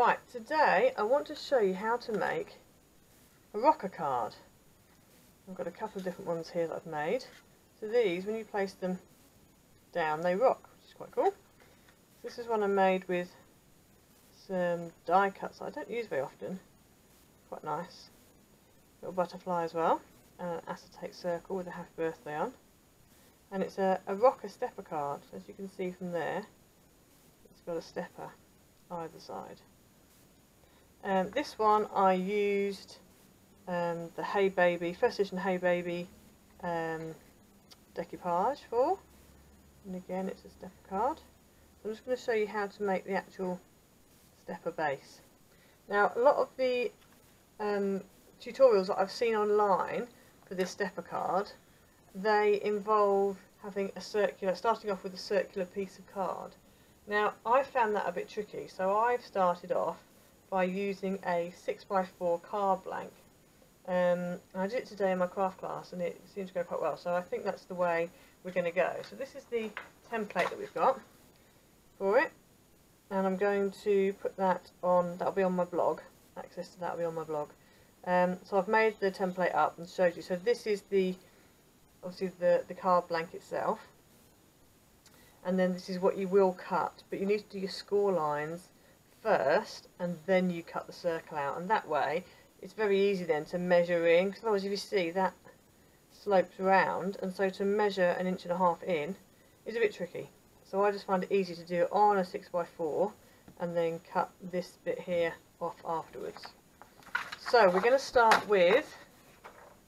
Right, today I want to show you how to make a rocker card. I've got a couple of different ones here that I've made. So these, when you place them down, they rock, which is quite cool. This is one I made with some die cuts I don't use very often. Quite nice. Little butterfly as well, and an acetate circle with a happy birthday on. And it's a, a rocker stepper card, as you can see from there. It's got a stepper either side. Um, this one I used um, the Hey Baby, first edition Hey Baby um, decoupage for. And again it's a stepper card. So I'm just going to show you how to make the actual stepper base. Now a lot of the um, tutorials that I've seen online for this stepper card, they involve having a circular, starting off with a circular piece of card. Now I found that a bit tricky so I've started off by using a 6x4 card blank. Um, I did it today in my craft class and it seems to go quite well so I think that's the way we're going to go. So this is the template that we've got for it and I'm going to put that on, that'll be on my blog, access to that will be on my blog. Um, so I've made the template up and showed you. So this is the, obviously the, the card blank itself and then this is what you will cut but you need to do your score lines first and then you cut the circle out. And that way it's very easy then to measure in because otherwise if you see that slopes round and so to measure an inch and a half in is a bit tricky. So I just find it easy to do it on a 6x4 and then cut this bit here off afterwards. So we're going to start with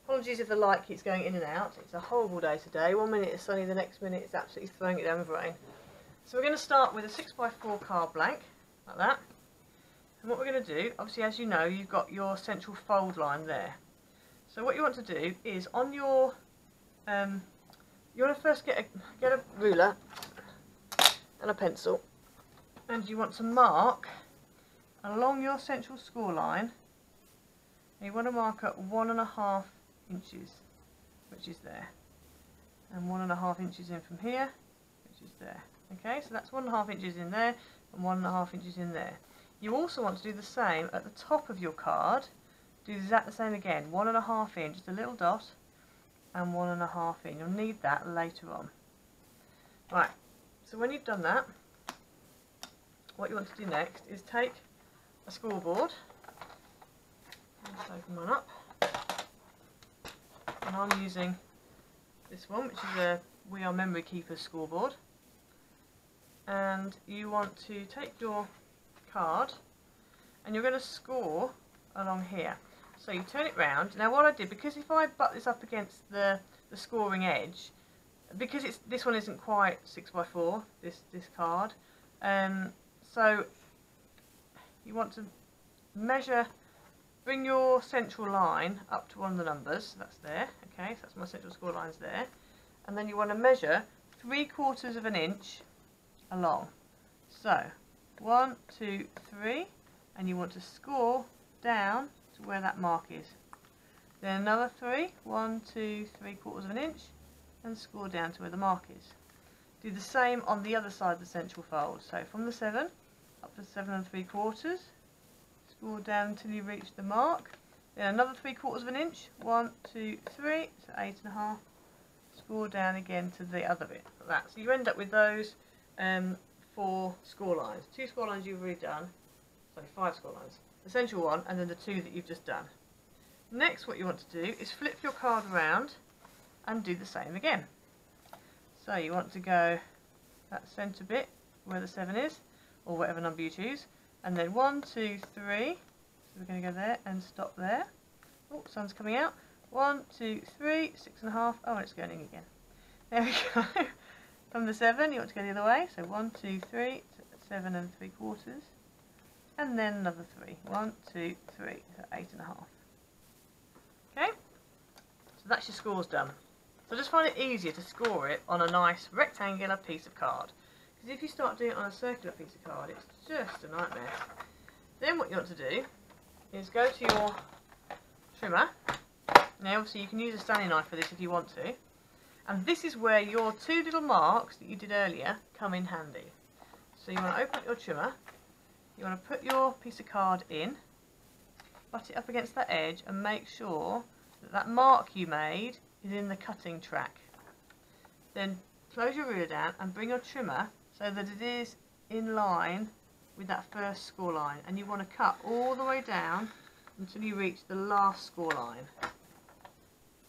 apologies if the light keeps going in and out it's a horrible day today. One minute it's sunny the next minute it's absolutely throwing it down with rain so we're going to start with a 6x4 card blank like that. And what we're going to do, obviously as you know, you've got your central fold line there. So what you want to do is on your, um, you want to first get a, get a ruler and a pencil. And you want to mark along your central score line. You want to mark at one and a half inches which is there. And one and a half inches in from here which is there. Okay so that's one and a half inches in there and one and a half inches in there. You also want to do the same at the top of your card. Do exactly the same again. One and a half in, just a little dot, and one and a half in. You'll need that later on. Right, so when you've done that, what you want to do next is take a scoreboard. Let's open one up. And I'm using this one, which is a We Are Memory Keepers scoreboard and you want to take your card and you're going to score along here. So you turn it round. Now what I did, because if I butt this up against the, the scoring edge, because it's this one isn't quite 6x4, this, this card, um, so you want to measure, bring your central line up to one of the numbers, that's there, okay, so that's my central score lines there, and then you want to measure three quarters of an inch along. So, one, two, three, and you want to score down to where that mark is. Then another three, one, two, three quarters of an inch, and score down to where the mark is. Do the same on the other side of the central fold. So from the seven up to seven and three quarters, score down until you reach the mark. Then another three quarters of an inch, one, two, three, so eight and a half. Score down again to the other bit, like that. So you end up with those um, four score lines. Two score lines you've already done, sorry, five score lines. The central one and then the two that you've just done. Next what you want to do is flip your card around and do the same again. So you want to go that centre bit where the 7 is, or whatever number you choose, and then one, two, three. So we're going to go there and stop there. Oh, sun's coming out. One, two, three, six and a half. Oh, it's going in again. There we go. From the 7 you want to go the other way, so one, two, three, seven and 3 quarters, and then another 3. 1, 2, 3, so 8 and a half. Okay, so that's your scores done. So I just find it easier to score it on a nice rectangular piece of card. Because if you start doing it on a circular piece of card, it's just a nightmare. Then what you want to do is go to your trimmer. Now obviously you can use a Stanley knife for this if you want to. And this is where your two little marks that you did earlier come in handy. So you want to open up your trimmer, you want to put your piece of card in, butt it up against that edge and make sure that that mark you made is in the cutting track. Then close your ruler down and bring your trimmer so that it is in line with that first score line and you want to cut all the way down until you reach the last score line.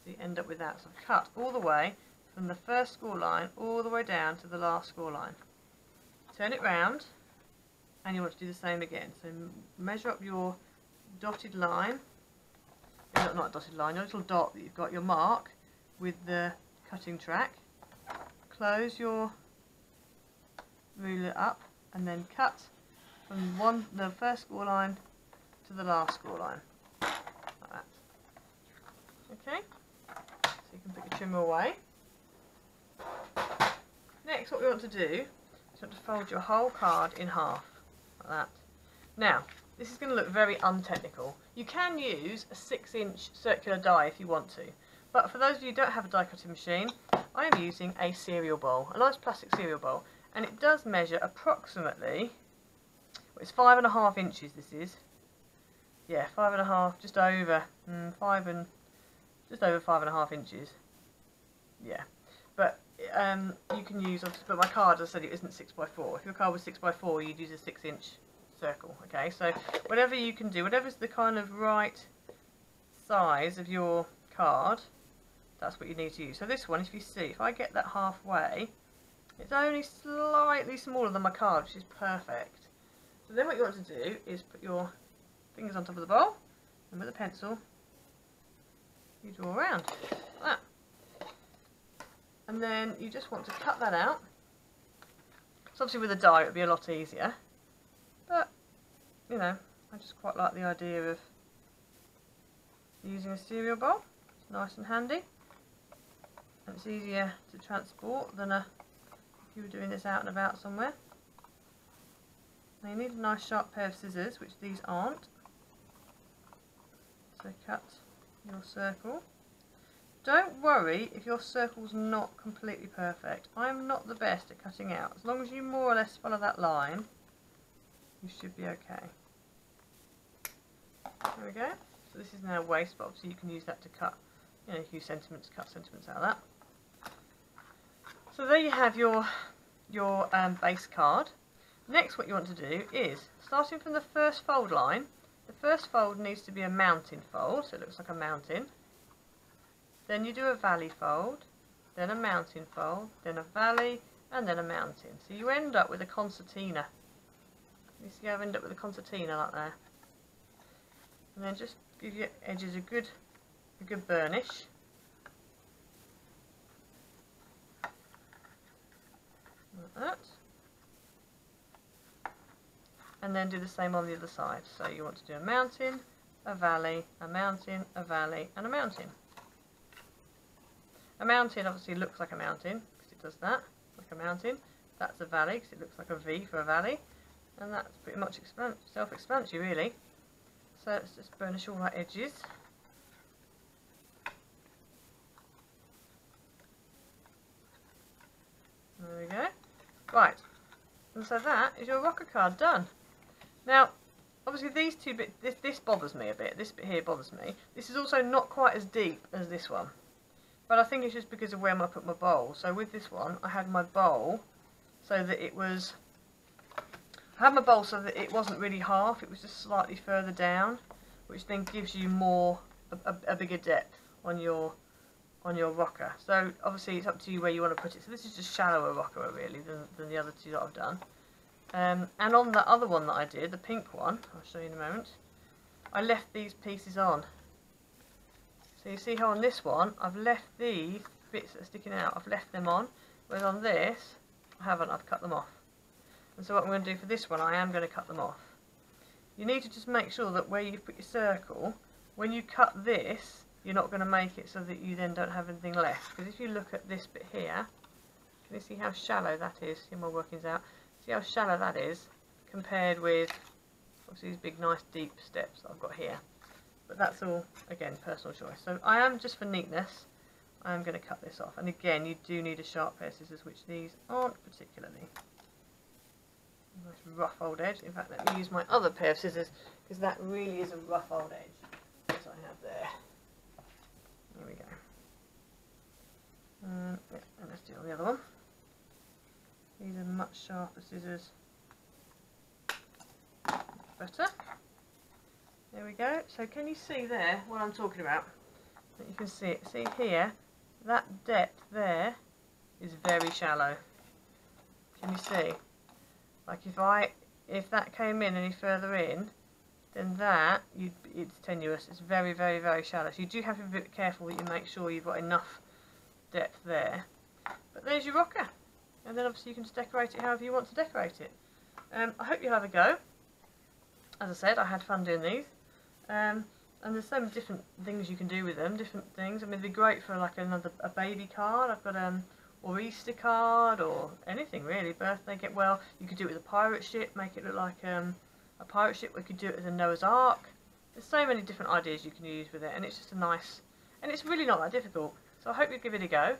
So you end up with that. So cut all the way from the first score line all the way down to the last score line. Turn it round and you want to do the same again. So measure up your dotted line, eh, not, not dotted line, your little dot that you've got your mark with the cutting track. Close your ruler up and then cut from one the first score line to the last score line. Like that. Okay? You can put your trimmer away. Next what we want to do is want to fold your whole card in half. Like that. Now, this is going to look very untechnical. You can use a 6 inch circular die if you want to. But for those of you who don't have a die cutting machine, I am using a cereal bowl, a nice plastic cereal bowl. And it does measure approximately, well, it's five and a half inches this is. Yeah, five and a half, just over, mm, five and, just over five and a half inches. Yeah, but um, you can use, but my card, as I said, it isn't 6x4. If your card was 6x4, you'd use a 6 inch circle, okay? So whatever you can do, whatever's the kind of right size of your card, that's what you need to use. So this one, if you see, if I get that halfway, it's only slightly smaller than my card, which is perfect. So then what you want to do is put your fingers on top of the bowl, and with a pencil, you draw around, like that. And then you just want to cut that out. So obviously with a die it would be a lot easier. But, you know, I just quite like the idea of using a cereal bowl. It's nice and handy. And it's easier to transport than a, if you were doing this out and about somewhere. Now you need a nice sharp pair of scissors, which these aren't. So cut your circle. Don't worry if your circle's not completely perfect. I'm not the best at cutting out. As long as you more or less follow that line, you should be okay. There we go. So this is now waste, but obviously you can use that to cut, you know, a few sentiments, cut sentiments out of that. So there you have your your um, base card. Next what you want to do is, starting from the first fold line, the first fold needs to be a mountain fold, so it looks like a mountain. Then you do a valley fold, then a mountain fold, then a valley, and then a mountain. So you end up with a concertina. You see I've ended up with a concertina like there. And then just give your edges a good a good burnish. Like that. And then do the same on the other side. So you want to do a mountain, a valley, a mountain, a valley, and a mountain. A mountain obviously looks like a mountain, because it does that, like a mountain. That's a valley, because it looks like a V for a valley and that's pretty much self-explanatory really so let's just burnish all our edges there we go right and so that is your rocker card done now obviously these two bits this, this bothers me a bit this bit here bothers me this is also not quite as deep as this one but I think it's just because of where I put my bowl so with this one I had my bowl so that it was I had my bowl so that it wasn't really half, it was just slightly further down, which then gives you more, a, a, bigger depth on your on your rocker. So obviously it's up to you where you want to put it. So this is just shallower rocker really than, than the other two that I've done. Um, and on the other one that I did, the pink one, I'll show you in a moment, I left these pieces on. So you see how on this one, I've left these bits that are sticking out, I've left them on, whereas on this, I haven't, I've cut them off. And so what I'm going to do for this one, I am going to cut them off. You need to just make sure that where you've put your circle, when you cut this, you're not going to make it so that you then don't have anything left. Because if you look at this bit here, can you see how shallow that is? See my workings out. See how shallow that is compared with obviously these big nice deep steps that I've got here. But that's all, again, personal choice. So I am, just for neatness, I am going to cut this off. And again, you do need a sharp pair of scissors, which these aren't particularly. Nice rough old edge. In fact, let me use my other pair of scissors because that really is a rough old edge that I have there. There we go. Um, yeah, and let's do the other one. These are much sharper scissors. Better. There we go. So can you see there what I'm talking about? You can see it. See here, that depth there is very shallow. Can you see? Like if I, if that came in any further in, then that, you it's tenuous. It's very, very, very shallow. So you do have to be a bit careful that you make sure you've got enough depth there. But there's your rocker. And then obviously you can just decorate it however you want to decorate it. Um, I hope you'll have a go. As I said, I had fun doing these. Um, and there's so many different things you can do with them, different things. I mean, they'd be great for like another a baby card. I've got um, or Easter card, or anything really. Birthday get well. You could do it with a pirate ship, make it look like um, a pirate ship. We could do it as a Noah's Ark. There's so many different ideas you can use with it, and it's just a nice, and it's really not that difficult. So I hope you give it a go.